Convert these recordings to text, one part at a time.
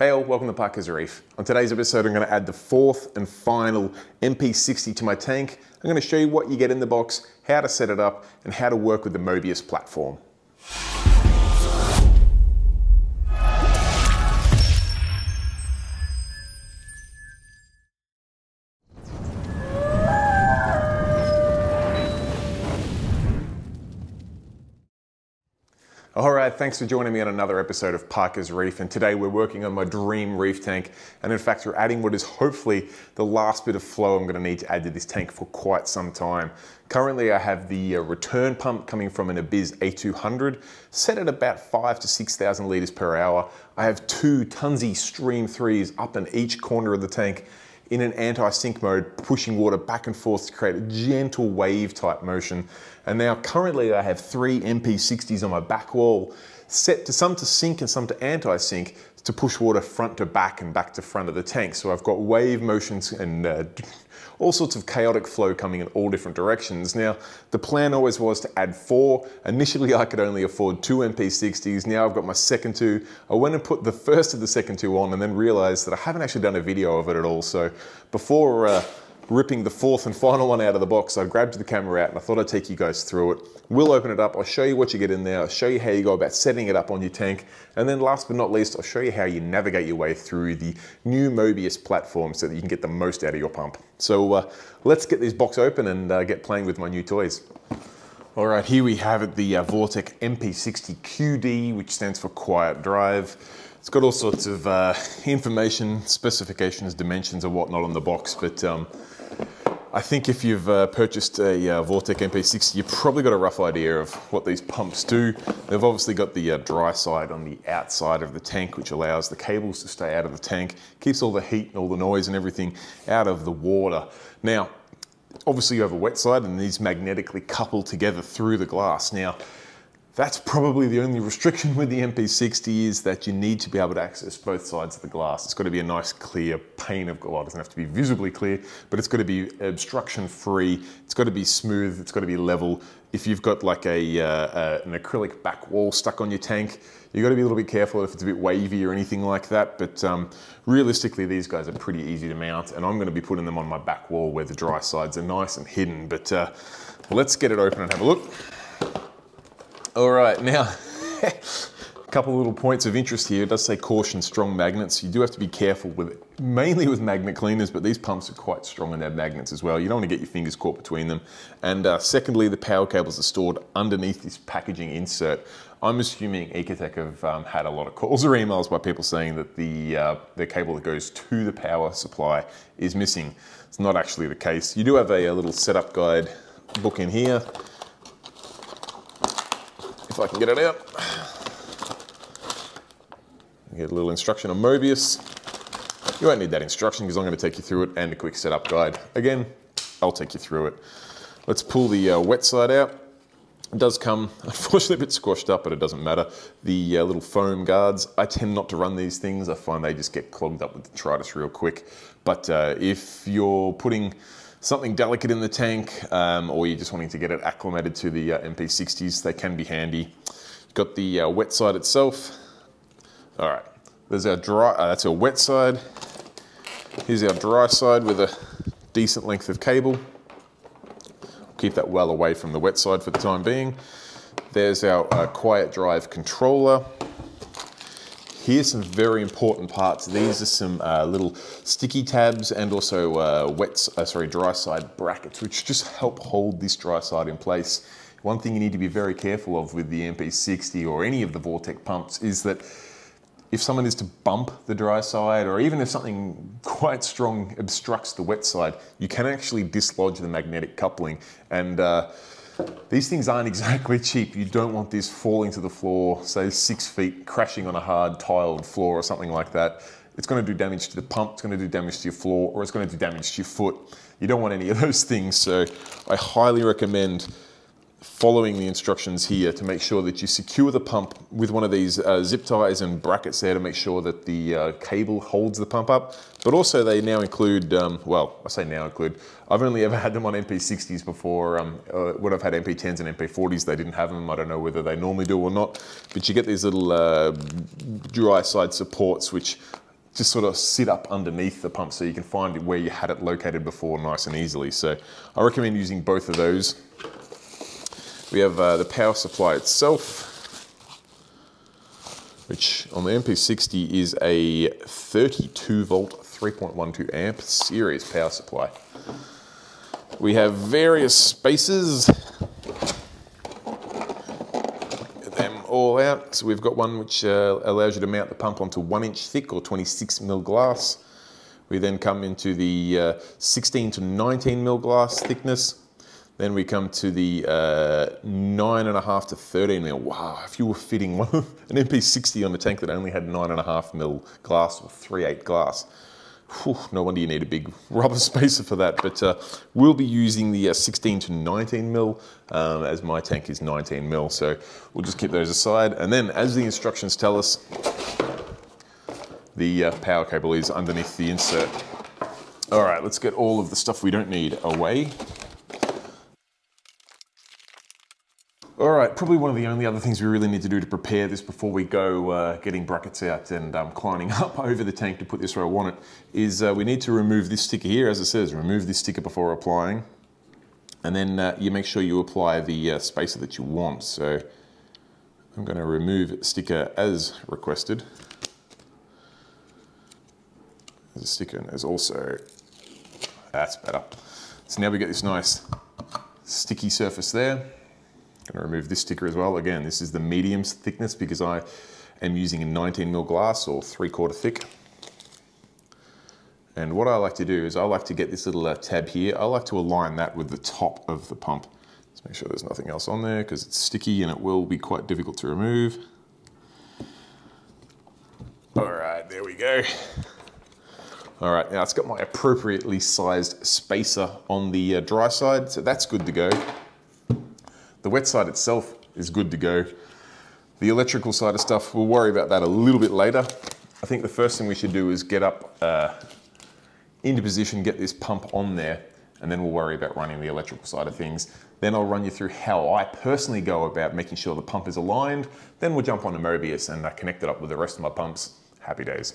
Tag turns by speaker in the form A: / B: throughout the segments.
A: Hey all, welcome to Parker's Reef. On today's episode, I'm going to add the fourth and final MP60 to my tank. I'm going to show you what you get in the box, how to set it up, and how to work with the Mobius platform. Thanks for joining me on another episode of Parker's Reef. And today we're working on my dream reef tank. And in fact, we're adding what is hopefully the last bit of flow I'm gonna need to add to this tank for quite some time. Currently, I have the uh, return pump coming from an Abyzz A200, set at about five to 6,000 liters per hour. I have two Tunze Stream 3s up in each corner of the tank in an anti-sync mode, pushing water back and forth to create a gentle wave type motion. And now currently I have three MP60s on my back wall, set to some to sync and some to anti-sync to push water front to back and back to front of the tank. So I've got wave motions and uh, all sorts of chaotic flow coming in all different directions. Now, the plan always was to add four. Initially, I could only afford two MP60s. Now I've got my second two. I went and put the first of the second two on and then realized that I haven't actually done a video of it at all. So before uh, ripping the fourth and final one out of the box, I grabbed the camera out and I thought I'd take you guys through it. We'll open it up, I'll show you what you get in there, I'll show you how you go about setting it up on your tank, and then last but not least, I'll show you how you navigate your way through the new Mobius platform so that you can get the most out of your pump. So uh, let's get this box open and uh, get playing with my new toys. All right, here we have it, the uh, Vortech MP60 QD, which stands for Quiet Drive. It's got all sorts of uh, information, specifications, dimensions, and whatnot on the box, but um, I think if you've uh, purchased a uh, Vortech MP6, you've probably got a rough idea of what these pumps do. They've obviously got the uh, dry side on the outside of the tank, which allows the cables to stay out of the tank, keeps all the heat and all the noise and everything out of the water. Now, obviously you have a wet side and these magnetically couple together through the glass. Now, that's probably the only restriction with the MP60 is that you need to be able to access both sides of the glass. It's got to be a nice clear pane of glass. It doesn't have to be visibly clear, but it's got to be obstruction free. It's got to be smooth. It's got to be level. If you've got like a, uh, uh, an acrylic back wall stuck on your tank, you've got to be a little bit careful if it's a bit wavy or anything like that. But um, realistically, these guys are pretty easy to mount and I'm going to be putting them on my back wall where the dry sides are nice and hidden. But uh, let's get it open and have a look. All right, now, a couple of little points of interest here. It does say caution strong magnets. You do have to be careful with it, mainly with magnet cleaners, but these pumps are quite strong in their magnets as well. You don't want to get your fingers caught between them. And uh, secondly, the power cables are stored underneath this packaging insert. I'm assuming Ecotech have um, had a lot of calls or emails by people saying that the, uh, the cable that goes to the power supply is missing. It's not actually the case. You do have a, a little setup guide book in here if I can get it out. Get a little instruction on Mobius. You won't need that instruction because I'm going to take you through it and a quick setup guide. Again, I'll take you through it. Let's pull the uh, wet side out. It does come, unfortunately, a bit squashed up, but it doesn't matter. The uh, little foam guards, I tend not to run these things. I find they just get clogged up with detritus real quick. But uh, if you're putting something delicate in the tank, um, or you're just wanting to get it acclimated to the uh, MP60s, they can be handy. Got the uh, wet side itself. All right, there's our dry, uh, that's our wet side. Here's our dry side with a decent length of cable. Keep that well away from the wet side for the time being. There's our uh, quiet drive controller. Here's some very important parts. These are some uh, little sticky tabs and also uh, wet, uh, sorry, dry side brackets, which just help hold this dry side in place. One thing you need to be very careful of with the MP60 or any of the Vortech pumps is that if someone is to bump the dry side or even if something quite strong obstructs the wet side, you can actually dislodge the magnetic coupling. And uh, these things aren't exactly cheap. You don't want this falling to the floor, say six feet, crashing on a hard tiled floor or something like that. It's going to do damage to the pump, it's going to do damage to your floor, or it's going to do damage to your foot. You don't want any of those things. So I highly recommend following the instructions here to make sure that you secure the pump with one of these uh, zip ties and brackets there to make sure that the uh, cable holds the pump up. But also they now include, um, well, I say now include, I've only ever had them on MP60s before. Um, uh, when I've had MP10s and MP40s, they didn't have them. I don't know whether they normally do or not. But you get these little uh, dry side supports which just sort of sit up underneath the pump so you can find where you had it located before nice and easily. So I recommend using both of those. We have uh, the power supply itself, which on the MP60 is a 32 volt, 3.12 amp series power supply. We have various spaces. Get them all out. So we've got one which uh, allows you to mount the pump onto one inch thick or 26 mil glass. We then come into the uh, 16 to 19 mil glass thickness. Then we come to the uh, nine and a half to 13 mil. Wow, if you were fitting one, an MP60 on a tank that only had nine and a half mil glass or three eight glass, whew, no wonder you need a big rubber spacer for that. But uh, we'll be using the uh, 16 to 19 mil um, as my tank is 19 mil. So we'll just keep those aside. And then as the instructions tell us, the uh, power cable is underneath the insert. All right, let's get all of the stuff we don't need away. All right, probably one of the only other things we really need to do to prepare this before we go uh, getting brackets out and um, climbing up over the tank to put this where I want it is uh, we need to remove this sticker here, as it says, remove this sticker before applying. And then uh, you make sure you apply the uh, spacer that you want. So I'm gonna remove sticker as requested. There's a sticker and there's also, that's better. So now we get this nice sticky surface there. Going to remove this sticker as well. Again, this is the medium thickness because I am using a 19 mil glass or three quarter thick. And what I like to do is I like to get this little uh, tab here. I like to align that with the top of the pump. Let's make sure there's nothing else on there because it's sticky and it will be quite difficult to remove. All right, there we go. All right, now it's got my appropriately sized spacer on the uh, dry side, so that's good to go. The wet side itself is good to go. The electrical side of stuff, we'll worry about that a little bit later. I think the first thing we should do is get up uh, into position, get this pump on there, and then we'll worry about running the electrical side of things. Then I'll run you through how I personally go about making sure the pump is aligned. Then we'll jump onto Mobius and uh, connect it up with the rest of my pumps. Happy days.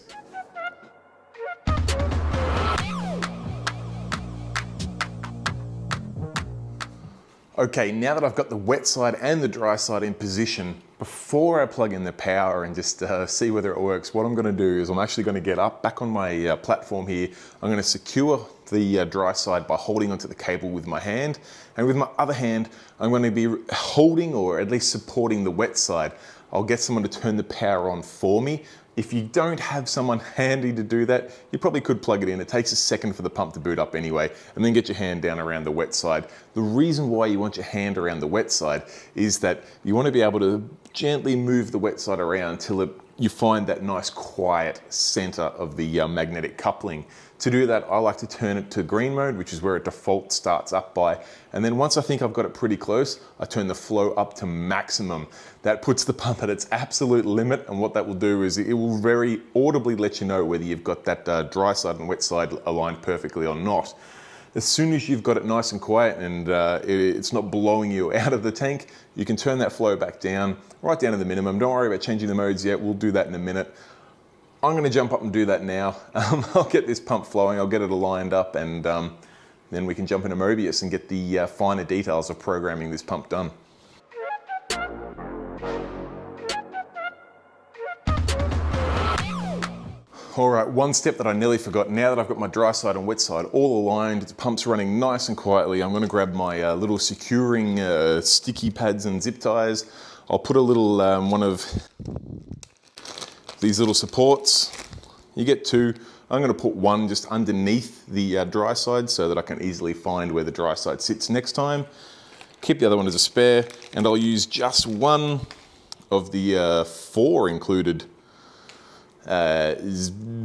A: Okay, now that I've got the wet side and the dry side in position, before I plug in the power and just uh, see whether it works, what I'm gonna do is I'm actually gonna get up back on my uh, platform here. I'm gonna secure the uh, dry side by holding onto the cable with my hand. And with my other hand, I'm gonna be holding or at least supporting the wet side. I'll get someone to turn the power on for me if you don't have someone handy to do that, you probably could plug it in. It takes a second for the pump to boot up anyway, and then get your hand down around the wet side. The reason why you want your hand around the wet side is that you want to be able to gently move the wet side around till it, you find that nice quiet center of the uh, magnetic coupling. To do that, I like to turn it to green mode, which is where it default starts up by. And then once I think I've got it pretty close, I turn the flow up to maximum. That puts the pump at its absolute limit. And what that will do is it will very audibly let you know whether you've got that uh, dry side and wet side aligned perfectly or not. As soon as you've got it nice and quiet and uh, it's not blowing you out of the tank, you can turn that flow back down, right down to the minimum. Don't worry about changing the modes yet. We'll do that in a minute. I'm going to jump up and do that now. Um, I'll get this pump flowing, I'll get it aligned up, and um, then we can jump into Mobius and get the uh, finer details of programming this pump done. All right, one step that I nearly forgot. Now that I've got my dry side and wet side all aligned, the pump's running nice and quietly. I'm gonna grab my uh, little securing uh, sticky pads and zip ties. I'll put a little um, one of these little supports. You get two. I'm going to put one just underneath the uh, dry side so that I can easily find where the dry side sits next time. Keep the other one as a spare and I'll use just one of the uh, four included uh,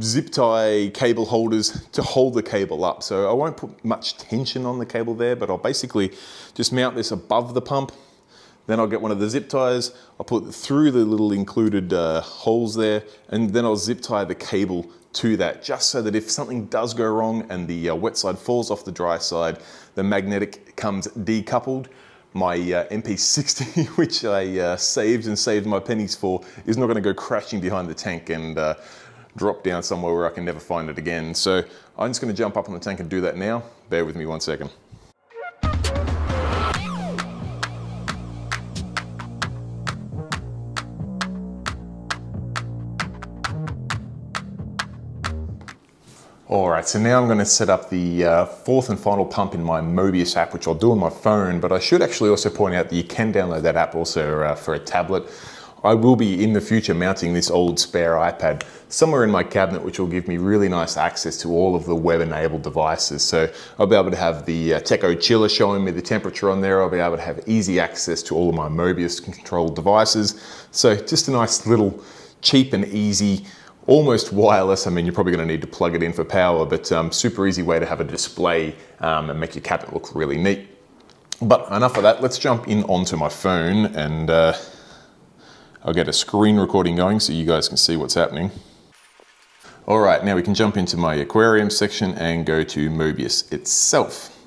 A: zip tie cable holders to hold the cable up. So I won't put much tension on the cable there, but I'll basically just mount this above the pump then I'll get one of the zip ties, I'll put through the little included uh, holes there, and then I'll zip tie the cable to that, just so that if something does go wrong and the uh, wet side falls off the dry side, the magnetic comes decoupled. My uh, MP60, which I uh, saved and saved my pennies for, is not gonna go crashing behind the tank and uh, drop down somewhere where I can never find it again. So I'm just gonna jump up on the tank and do that now. Bear with me one second. Right, so now I'm gonna set up the uh, fourth and final pump in my Mobius app, which I'll do on my phone, but I should actually also point out that you can download that app also uh, for a tablet. I will be in the future mounting this old spare iPad somewhere in my cabinet, which will give me really nice access to all of the web-enabled devices. So I'll be able to have the uh, Teco chiller showing me the temperature on there. I'll be able to have easy access to all of my Mobius controlled devices. So just a nice little cheap and easy almost wireless. I mean, you're probably going to need to plug it in for power, but um, super easy way to have a display um, and make your cabinet look really neat. But enough of that. Let's jump in onto my phone and uh, I'll get a screen recording going so you guys can see what's happening. All right, now we can jump into my aquarium section and go to Mobius itself.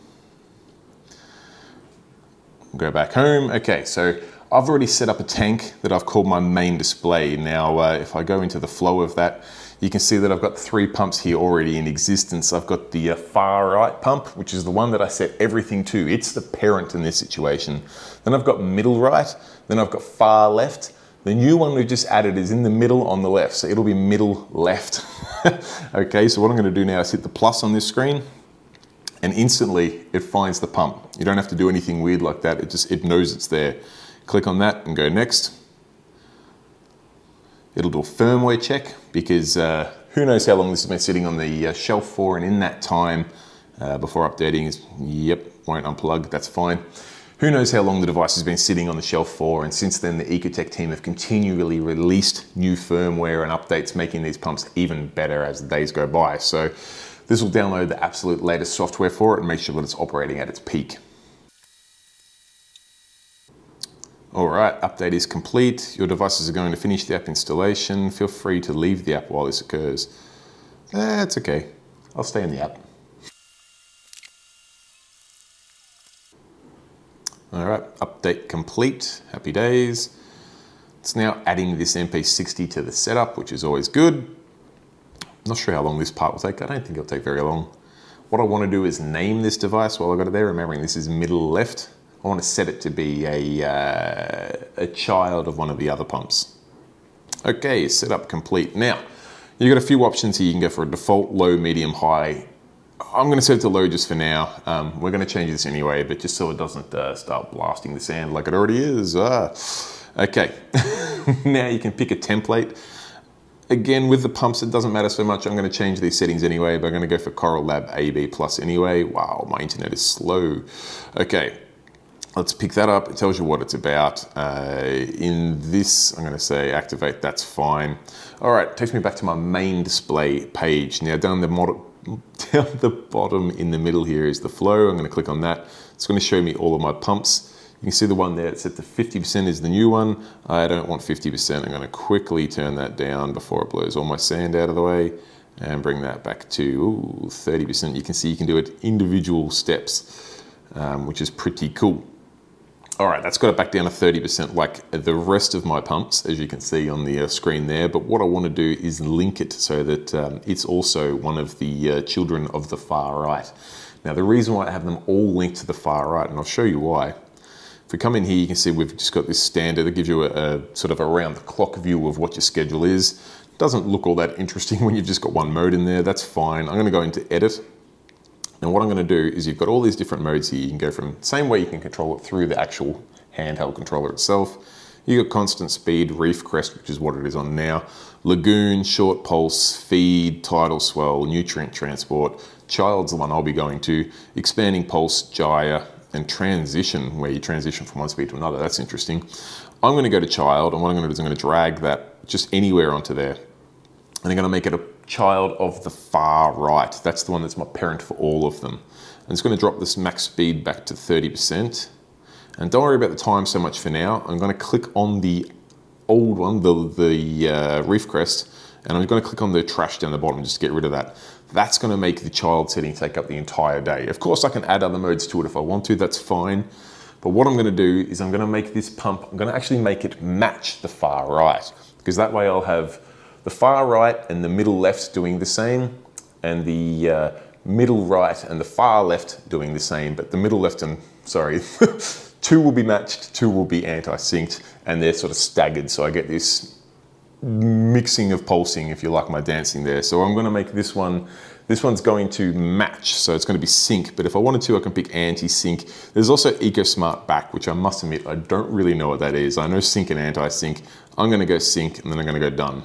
A: Go back home. Okay, so I've already set up a tank that I've called my main display. Now, uh, if I go into the flow of that, you can see that I've got three pumps here already in existence. I've got the uh, far right pump, which is the one that I set everything to. It's the parent in this situation. Then I've got middle right, then I've got far left. The new one we've just added is in the middle on the left, so it'll be middle left. okay, so what I'm gonna do now is hit the plus on this screen, and instantly it finds the pump. You don't have to do anything weird like that, it just, it knows it's there. Click on that and go next. It'll do a firmware check because uh, who knows how long this has been sitting on the uh, shelf for and in that time uh, before updating is, yep, won't unplug, that's fine. Who knows how long the device has been sitting on the shelf for and since then the Ecotech team have continually released new firmware and updates making these pumps even better as the days go by. So this will download the absolute latest software for it and make sure that it's operating at its peak. All right, update is complete. Your devices are going to finish the app installation. Feel free to leave the app while this occurs. That's okay. I'll stay in the app. All right, update complete. Happy days. It's now adding this MP60 to the setup, which is always good. I'm Not sure how long this part will take. I don't think it'll take very long. What I want to do is name this device while I've got it there, remembering this is middle left. I want to set it to be a, uh, a child of one of the other pumps. Okay, setup complete. Now, you've got a few options here. You can go for a default, low, medium, high. I'm going to set it to low just for now. Um, we're going to change this anyway, but just so it doesn't uh, start blasting the sand like it already is. Ah. Okay, now you can pick a template. Again, with the pumps, it doesn't matter so much. I'm going to change these settings anyway, but I'm going to go for Coral Lab AB Plus anyway. Wow, my internet is slow. Okay, Let's pick that up. It tells you what it's about. Uh, in this, I'm going to say activate, that's fine. All right, takes me back to my main display page. Now down the, down the bottom in the middle here is the flow. I'm going to click on that. It's going to show me all of my pumps. You can see the one there that's set to 50% is the new one. I don't want 50%. I'm going to quickly turn that down before it blows all my sand out of the way and bring that back to ooh, 30%. You can see you can do it individual steps, um, which is pretty cool. All right, that's got it back down to 30% like the rest of my pumps, as you can see on the uh, screen there. But what I want to do is link it so that um, it's also one of the uh, children of the far right. Now, the reason why I have them all linked to the far right, and I'll show you why. If we come in here, you can see we've just got this standard that gives you a, a sort of around the clock view of what your schedule is. Doesn't look all that interesting when you've just got one mode in there. That's fine. I'm going to go into edit and what I'm gonna do is you've got all these different modes here. You can go from, same way you can control it through the actual handheld controller itself. You got constant speed, reef crest, which is what it is on now, lagoon, short pulse, feed, tidal swell, nutrient transport, child's the one I'll be going to, expanding pulse, gyre, and transition, where you transition from one speed to another. That's interesting. I'm gonna go to child, and what I'm gonna do is I'm gonna drag that just anywhere onto there. And I'm gonna make it a child of the far right. That's the one that's my parent for all of them. And it's going to drop this max speed back to 30%. And don't worry about the time so much for now. I'm going to click on the old one, the, the uh, reef crest, and I'm going to click on the trash down the bottom just to get rid of that. That's going to make the child setting take up the entire day. Of course, I can add other modes to it if I want to, that's fine. But what I'm going to do is I'm going to make this pump, I'm going to actually make it match the far right, because that way I'll have the far right and the middle left doing the same, and the uh, middle right and the far left doing the same, but the middle left and, sorry, two will be matched, two will be anti-synced, and they're sort of staggered, so I get this mixing of pulsing, if you like my dancing there. So I'm gonna make this one, this one's going to match, so it's gonna be sync, but if I wanted to, I can pick anti-sync. There's also EcoSmart back, which I must admit, I don't really know what that is. I know sync and anti-sync. I'm gonna go sync, and then I'm gonna go done.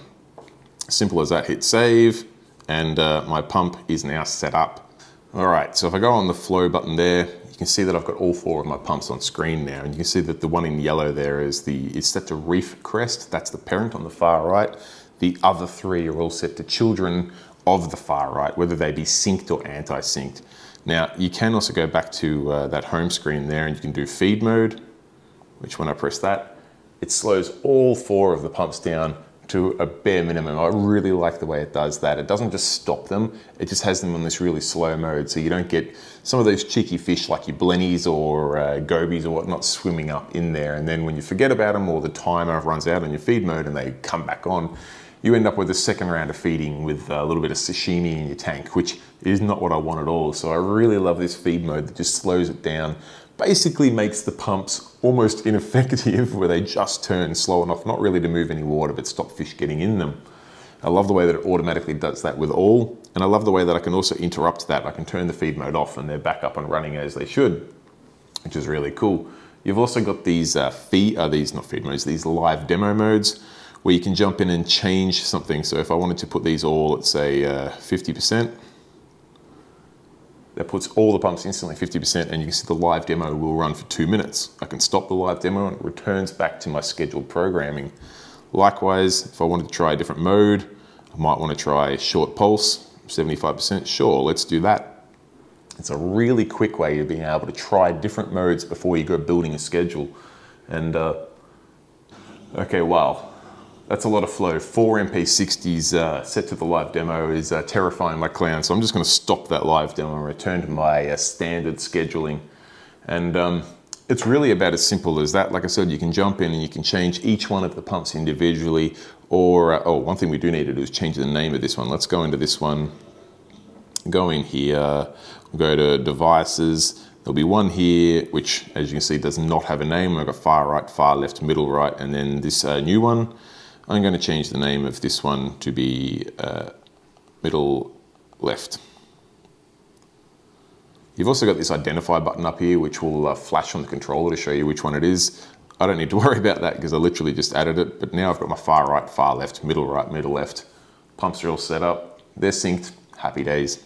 A: Simple as that, hit save, and uh, my pump is now set up. All right, so if I go on the flow button there, you can see that I've got all four of my pumps on screen now. And you can see that the one in yellow there is the, it's set to reef crest. That's the parent on the far right. The other three are all set to children of the far right, whether they be synced or anti-synced. Now, you can also go back to uh, that home screen there and you can do feed mode, which when I press that, it slows all four of the pumps down to a bare minimum. I really like the way it does that. It doesn't just stop them, it just has them on this really slow mode so you don't get some of those cheeky fish like your blennies or uh, gobies or whatnot swimming up in there. And then when you forget about them or the timer runs out on your feed mode and they come back on, you end up with a second round of feeding with a little bit of sashimi in your tank, which is not what I want at all. So I really love this feed mode that just slows it down basically makes the pumps almost ineffective where they just turn slow enough, not really to move any water, but stop fish getting in them. I love the way that it automatically does that with all, and I love the way that I can also interrupt that. I can turn the feed mode off and they're back up and running as they should, which is really cool. You've also got these uh, feed, uh, these not feed modes, these live demo modes where you can jump in and change something. So if I wanted to put these all at say 50%, uh, that puts all the pumps instantly 50% and you can see the live demo will run for two minutes. I can stop the live demo and it returns back to my scheduled programming. Likewise, if I wanted to try a different mode, I might want to try short pulse, 75%, sure, let's do that. It's a really quick way of being able to try different modes before you go building a schedule. And uh, okay, wow, that's a lot of flow. Four MP60s uh, set to the live demo is uh, terrifying like clown. So I'm just going to stop that live demo and return to my uh, standard scheduling. And um, it's really about as simple as that. Like I said, you can jump in and you can change each one of the pumps individually. Or, uh, oh, one thing we do need to do is change the name of this one. Let's go into this one. Go in here, go to devices. There'll be one here, which as you can see does not have a name. I've got far right, far left, middle right, and then this uh, new one. I'm going to change the name of this one to be uh, middle left. You've also got this identify button up here, which will uh, flash on the controller to show you which one it is. I don't need to worry about that because I literally just added it, but now I've got my far right, far left, middle right, middle left. Pumps are all set up. They're synced. Happy days.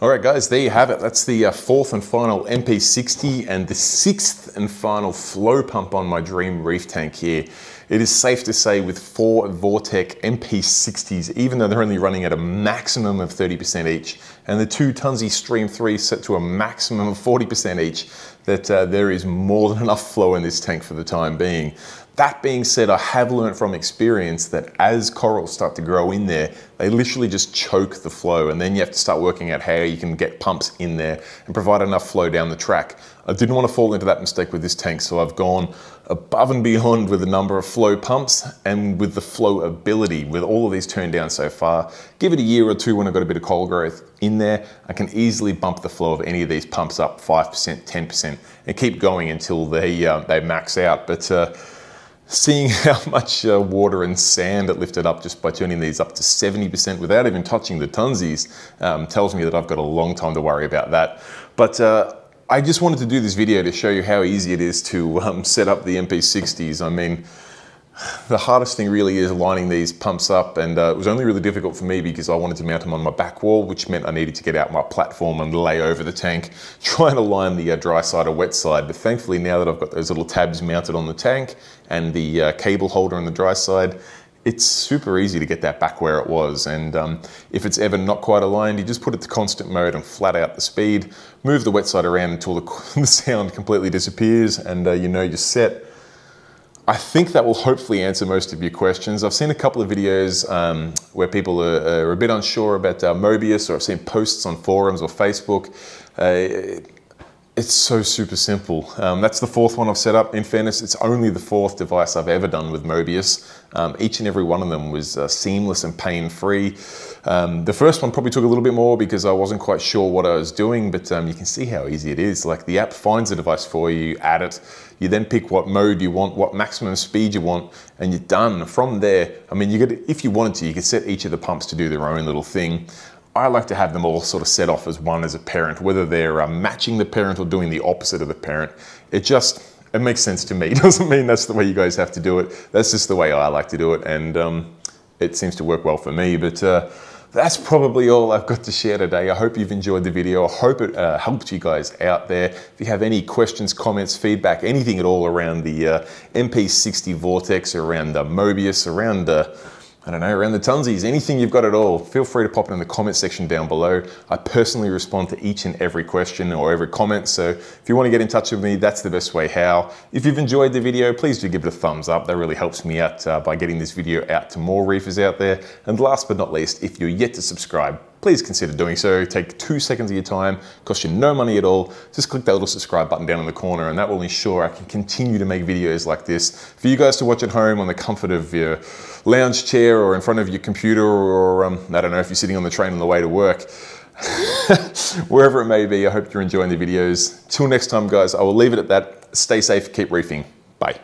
A: All right, guys, there you have it. That's the uh, fourth and final MP60 and the sixth and final flow pump on my Dream Reef tank here. It is safe to say with four Vortech MP60s, even though they're only running at a maximum of 30% each, and the two Tunze Stream 3 set to a maximum of 40% each, that uh, there is more than enough flow in this tank for the time being. That being said, I have learned from experience that as corals start to grow in there, they literally just choke the flow and then you have to start working out how you can get pumps in there and provide enough flow down the track. I didn't want to fall into that mistake with this tank, so I've gone above and beyond with the number of flow pumps and with the flow ability with all of these turned down so far. Give it a year or two when I've got a bit of coral growth in there, I can easily bump the flow of any of these pumps up 5%, 10% and keep going until they, uh, they max out. But uh, seeing how much uh, water and sand it lifted up just by turning these up to 70% without even touching the tunsies um, tells me that I've got a long time to worry about that. But uh, I just wanted to do this video to show you how easy it is to um, set up the MP60s. I mean, the hardest thing really is lining these pumps up and uh, it was only really difficult for me because I wanted to mount them on my back wall which meant I needed to get out my platform and lay over the tank trying to line the uh, dry side or wet side. But thankfully now that I've got those little tabs mounted on the tank and the uh, cable holder on the dry side it's super easy to get that back where it was. And um, if it's ever not quite aligned you just put it to constant mode and flat out the speed move the wet side around until the, the sound completely disappears and uh, you know you're set I think that will hopefully answer most of your questions. I've seen a couple of videos um, where people are, are, a bit unsure about uh, Mobius, or I've seen posts on forums or Facebook. Uh, It's so super simple. Um, that's the fourth one I've set up. In fairness, it's only the fourth device I've ever done with Mobius. Um, each and every one of them was uh, seamless and pain-free. Um, the first one probably took a little bit more because I wasn't quite sure what I was doing, but um, you can see how easy it is. Like the app finds a device for you, add it, you then pick what mode you want, what maximum speed you want, and you're done. From there, I mean, you could, if you wanted to, you could set each of the pumps to do their own little thing. I like to have them all sort of set off as one as a parent, whether they're uh, matching the parent or doing the opposite of the parent. It just, it makes sense to me. It doesn't mean that's the way you guys have to do it. That's just the way I like to do it. And um, it seems to work well for me. But uh, that's probably all I've got to share today. I hope you've enjoyed the video. I hope it uh, helped you guys out there. If you have any questions, comments, feedback, anything at all around the uh, MP60 Vortechs, around the Mobius, around the uh, I don't know, around the tunsies, anything you've got at all, feel free to pop it in the comment section down below. I personally respond to each and every question or every comment, so if you want to get in touch with me, that's the best way how. If you've enjoyed the video, please do give it a thumbs up. That really helps me out uh, by getting this video out to more reefers out there. And last but not least, if you're yet to subscribe, please consider doing so. Take two seconds of your time, cost you no money at all. Just click that little subscribe button down in the corner and that will ensure I can continue to make videos like this for you guys to watch at home on the comfort of your lounge chair or in front of your computer or um, I don't know if you're sitting on the train on the way to work. Wherever it may be, I hope you're enjoying the videos. Till next time, guys, I will leave it at that. Stay safe, keep reefing. Bye.